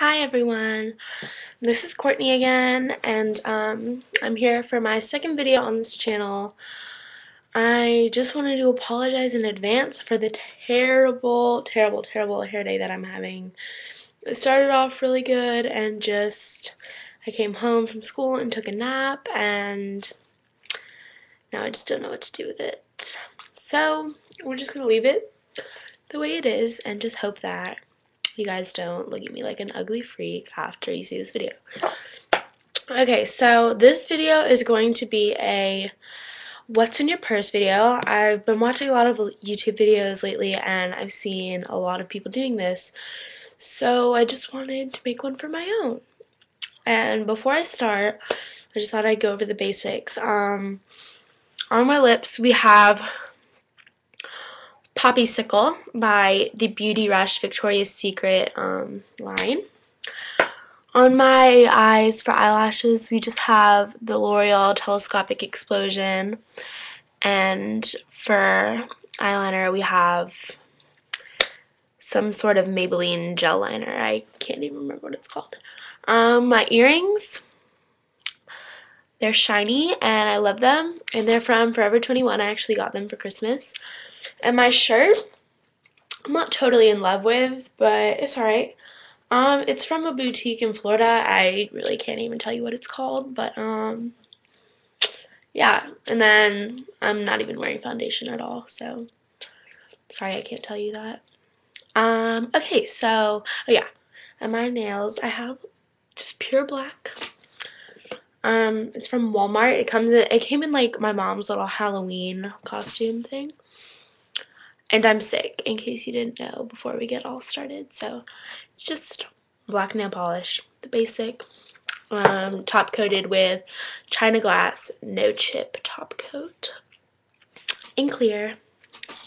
Hi everyone, this is Courtney again and um, I'm here for my second video on this channel. I just wanted to apologize in advance for the terrible, terrible, terrible hair day that I'm having. It started off really good and just I came home from school and took a nap and now I just don't know what to do with it. So we're just going to leave it the way it is and just hope that you guys don't look at me like an ugly freak after you see this video. Okay, so this video is going to be a what's in your purse video. I've been watching a lot of YouTube videos lately and I've seen a lot of people doing this. So I just wanted to make one for my own. And before I start, I just thought I'd go over the basics. Um, on my lips, we have Poppysicle by the Beauty Rush Victoria's Secret um, line. On my eyes for eyelashes, we just have the L'Oreal Telescopic Explosion. And for eyeliner, we have some sort of Maybelline gel liner. I can't even remember what it's called. Um, my earrings, they're shiny and I love them. And they're from Forever 21. I actually got them for Christmas. And my shirt, I'm not totally in love with, but it's alright. Um, it's from a boutique in Florida. I really can't even tell you what it's called, but, um, yeah. And then I'm not even wearing foundation at all, so sorry I can't tell you that. Um, okay, so, oh yeah. And my nails, I have just pure black. Um, it's from Walmart. It comes in, it came in like my mom's little Halloween costume thing. And I'm sick, in case you didn't know before we get all started. So it's just black nail polish, the basic. Um, top coated with China Glaze No Chip top coat. In clear,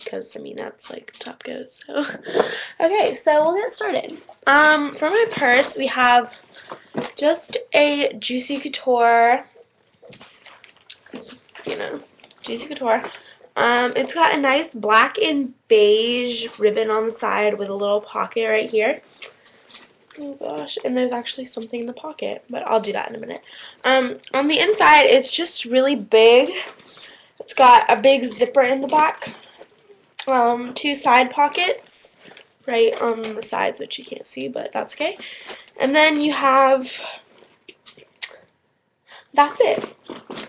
because I mean that's like top coat. So okay, so we'll get started. Um, for my purse, we have just a Juicy Couture, you know, Juicy Couture um, it's got a nice black and beige ribbon on the side with a little pocket right here. Oh gosh, and there's actually something in the pocket, but I'll do that in a minute. Um, on the inside, it's just really big. It's got a big zipper in the back, um, two side pockets right on the sides, which you can't see, but that's okay. And then you have, that's it.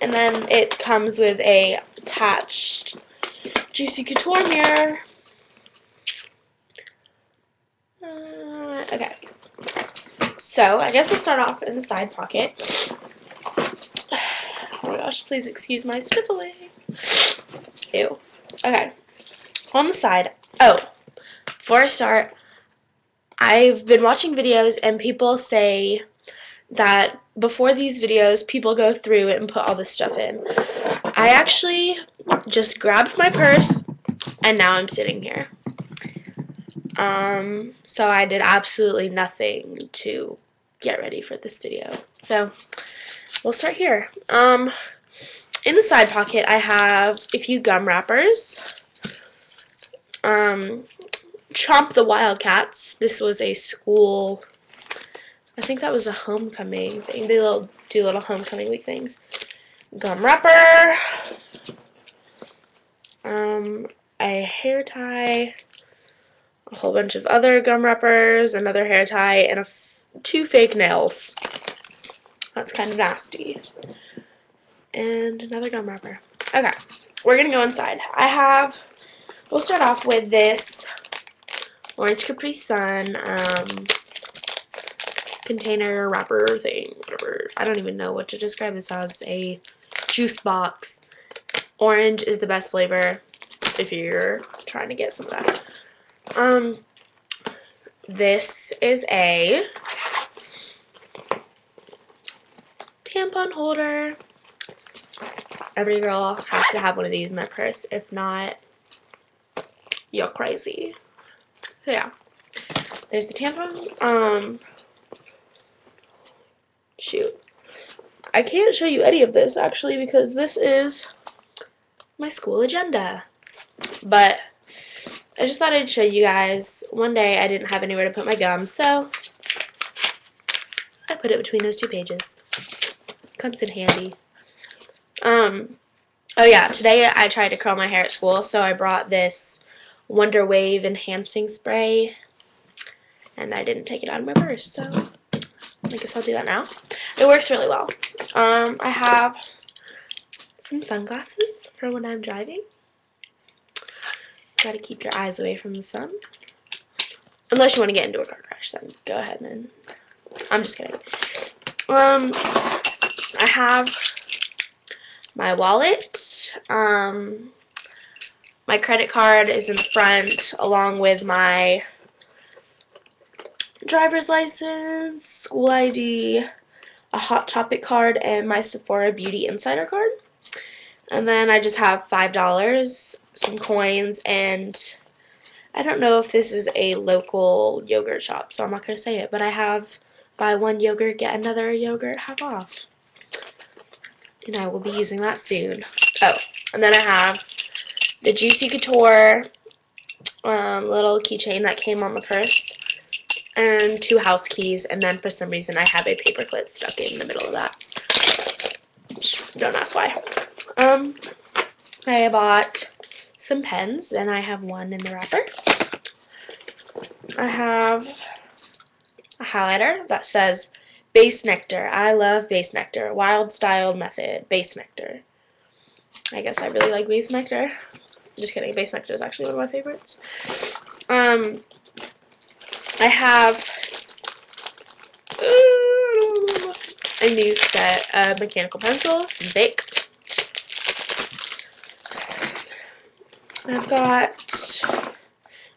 And then it comes with a attached Juicy Couture mirror. Uh, okay. So, I guess I'll start off in the side pocket. Oh my gosh, please excuse my sniffling. Ew. Okay. On the side. Oh, before I start, I've been watching videos and people say that before these videos, people go through and put all this stuff in. I actually just grabbed my purse and now I'm sitting here. Um, so I did absolutely nothing to get ready for this video. So we'll start here. Um, in the side pocket, I have a few gum wrappers. Um, Chomp the Wildcats. This was a school, I think that was a homecoming thing. They do little homecoming week things gum wrapper, um, a hair tie, a whole bunch of other gum wrappers, another hair tie, and two fake nails. That's kind of nasty. And another gum wrapper. Okay, we're going to go inside. I have, we'll start off with this Orange Capri Sun um, container wrapper thing. Whatever. I don't even know what to describe this as. A juice box. Orange is the best flavor if you're trying to get some of that. Um, this is a tampon holder. Every girl has to have one of these in their purse. If not, you're crazy. So yeah, there's the tampon. Um, shoot. I can't show you any of this actually because this is my school agenda. But I just thought I'd show you guys. One day I didn't have anywhere to put my gum, so I put it between those two pages. Comes in handy. Um, oh yeah, today I tried to curl my hair at school, so I brought this Wonder Wave Enhancing Spray, and I didn't take it out of my purse, so I guess I'll do that now. It works really well. Um, I have some sunglasses for when I'm driving. Gotta keep your eyes away from the sun. Unless you want to get into a car crash, then go ahead and... I'm just kidding. Um, I have my wallet. Um, my credit card is in the front along with my driver's license, school ID, a Hot Topic card, and my Sephora Beauty Insider card. And then I just have $5, some coins, and I don't know if this is a local yogurt shop, so I'm not going to say it, but I have buy one yogurt, get another yogurt half off. And I will be using that soon. Oh, and then I have the Juicy Couture um, little keychain that came on the purse and two house keys, and then for some reason I have a paper clip stuck in the middle of that. Don't ask why. Um, I bought some pens, and I have one in the wrapper. I have a highlighter that says Base Nectar. I love Base Nectar. Wild Styled Method. Base Nectar. I guess I really like Base Nectar. Just kidding. Base Nectar is actually one of my favorites. Um, I have a new set of mechanical pencils Bic. I've got,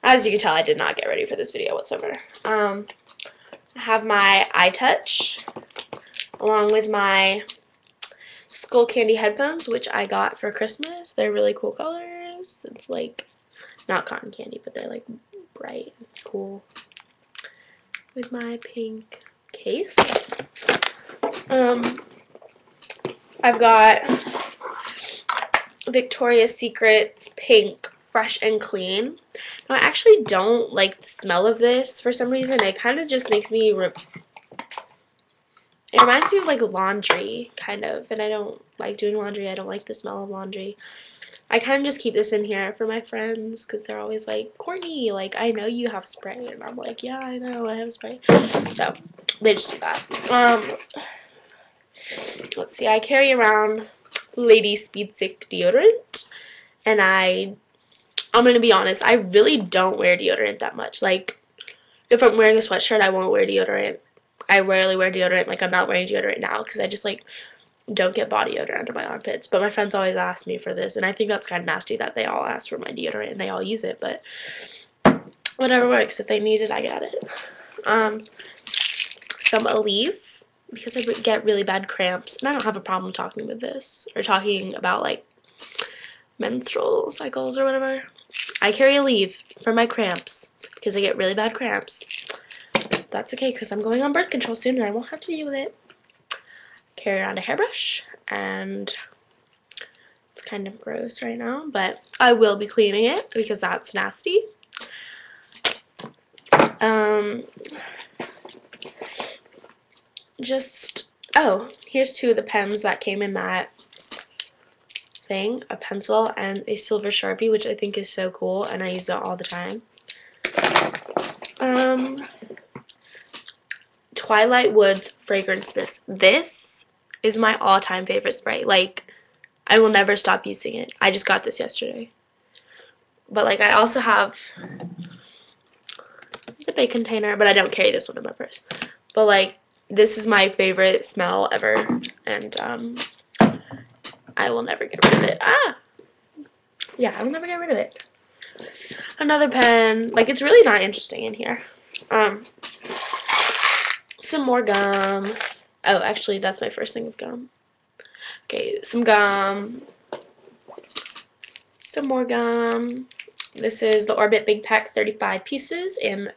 as you can tell, I did not get ready for this video whatsoever. Um, I have my iTouch along with my Skullcandy headphones, which I got for Christmas. They're really cool colors. It's like, not cotton candy, but they're like bright, cool with my pink case. Um, I've got Victoria's Secret pink fresh and clean. Now, I actually don't like the smell of this for some reason. It kind of just makes me... it reminds me of like laundry, kind of. And I don't like doing laundry. I don't like the smell of laundry. I kind of just keep this in here for my friends because they're always like, Courtney, like, I know you have spray. And I'm like, yeah, I know, I have spray. So, they just do that. Um, let's see, I carry around Lady Speed Stick deodorant. And I, I'm going to be honest, I really don't wear deodorant that much. Like, if I'm wearing a sweatshirt, I won't wear deodorant. I rarely wear deodorant. Like, I'm not wearing deodorant now because I just, like, don't get body odor under my armpits. But my friends always ask me for this, and I think that's kind of nasty that they all ask for my deodorant and they all use it. But whatever works. If they need it, I got it. Um, some Aleve because I get really bad cramps, and I don't have a problem talking with this or talking about like menstrual cycles or whatever. I carry Aleve for my cramps because I get really bad cramps. That's okay because I'm going on birth control soon and I won't have to deal with it carry around a hairbrush and it's kind of gross right now, but I will be cleaning it because that's nasty. Um, just, oh, here's two of the pens that came in that thing, a pencil and a silver Sharpie, which I think is so cool, and I use it all the time. Um, Twilight Woods Fragrance Mist. This is my all-time favorite spray. Like, I will never stop using it. I just got this yesterday. But, like, I also have the big container, but I don't carry this one in my purse. But, like, this is my favorite smell ever, and, um, I will never get rid of it. Ah! Yeah, I will never get rid of it. Another pen. Like, it's really not interesting in here. Um, some more gum. Oh, actually, that's my first thing of gum. Okay, some gum. Some more gum. This is the Orbit Big Pack 35 pieces in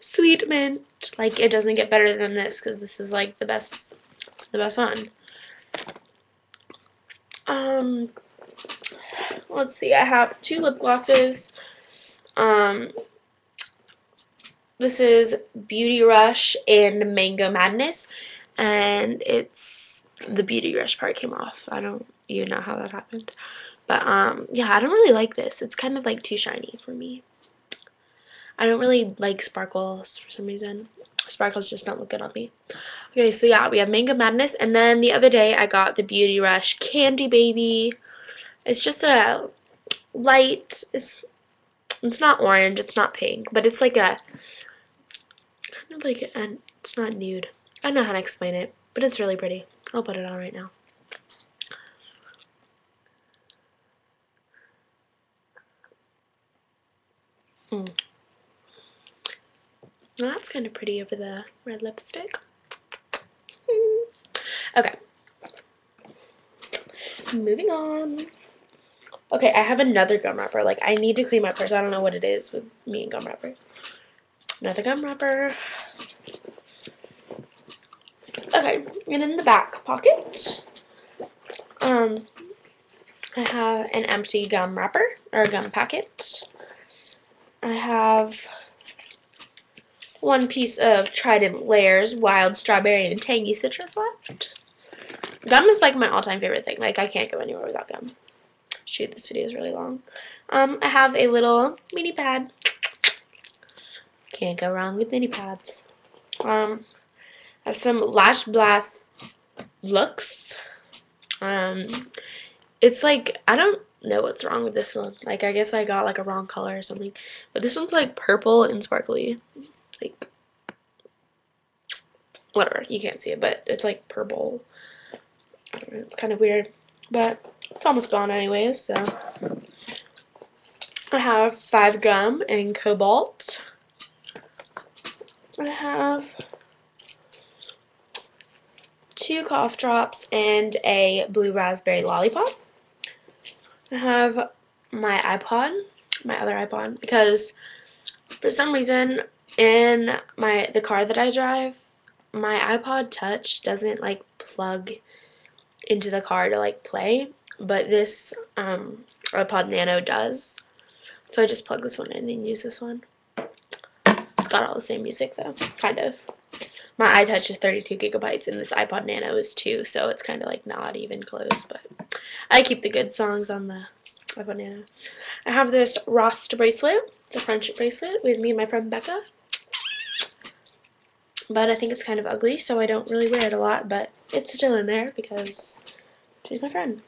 Sweet Mint. Like, it doesn't get better than this because this is, like, the best, the best one. Um, let's see. I have two lip glosses. Um, this is Beauty Rush and Mango Madness. And it's the beauty rush part came off. I don't even know how that happened. But um yeah, I don't really like this. It's kind of like too shiny for me. I don't really like sparkles for some reason. Sparkles just don't look good on me. Okay, so yeah, we have Mango Madness. And then the other day I got the Beauty Rush Candy Baby. It's just a light, it's, it's not orange, it's not pink, but it's like a, kind of like, an, it's not nude. I don't know how to explain it, but it's really pretty. I'll put it on right now. Mm. Well, that's kind of pretty over the red lipstick. okay. Moving on. Okay, I have another gum wrapper. Like, I need to clean my purse. I don't know what it is with me and gum wrapper. Another gum wrapper. Okay, in the back pocket, um, I have an empty gum wrapper, or gum packet. I have one piece of Trident Layers Wild Strawberry and Tangy Citrus left. Gum is like my all-time favorite thing. Like, I can't go anywhere without gum. Shoot, this video is really long. Um, I have a little mini pad. Can't go wrong with mini pads. Um, I have some Lash Blast Luxe. Um, it's like, I don't know what's wrong with this one. Like, I guess I got like a wrong color or something. But this one's like purple and sparkly like whatever you can't see it but it's like purple I don't know it's kind of weird but it's almost gone anyways so I have five gum and cobalt I have two cough drops and a blue raspberry lollipop I have my iPod my other iPod because for some reason in my the car that I drive, my iPod Touch doesn't like plug into the car to like play, but this um, iPod Nano does. So I just plug this one in and use this one. It's got all the same music though, kind of. My iTouch is 32 gigabytes and this iPod Nano is 2, so it's kind of like not even close, but I keep the good songs on the iPod Nano. I have this Rost bracelet, the friendship bracelet with me and my friend Becca. But I think it's kind of ugly, so I don't really wear it a lot, but it's still in there because she's my friend.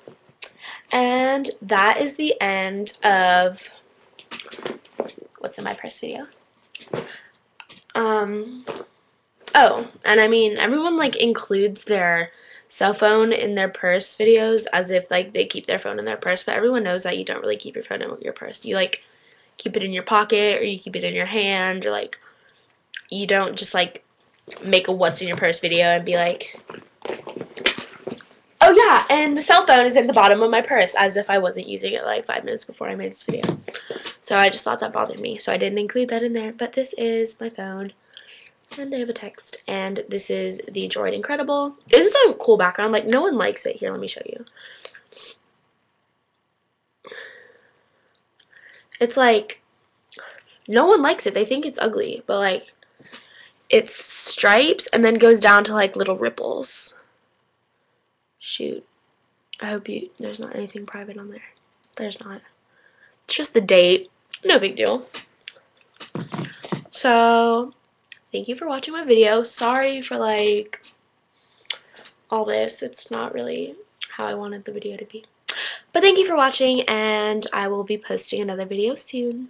And that is the end of what's in my purse video. Um, oh, and I mean, everyone, like, includes their cell phone in their purse videos as if, like, they keep their phone in their purse, but everyone knows that you don't really keep your phone in your purse. You, like, keep it in your pocket, or you keep it in your hand, or, like, you don't just, like, make a what's in your purse video and be like, oh yeah, and the cell phone is in the bottom of my purse as if I wasn't using it like five minutes before I made this video. So I just thought that bothered me, so I didn't include that in there. But this is my phone, and I have a text, and this is the Droid Incredible. This is a cool background, like no one likes it. Here, let me show you. It's like, no one likes it. They think it's ugly, but like, it's stripes and then goes down to like little ripples. Shoot. I hope you there's not anything private on there. There's not. It's just the date. No big deal. So, thank you for watching my video. Sorry for like all this. It's not really how I wanted the video to be. But thank you for watching and I will be posting another video soon.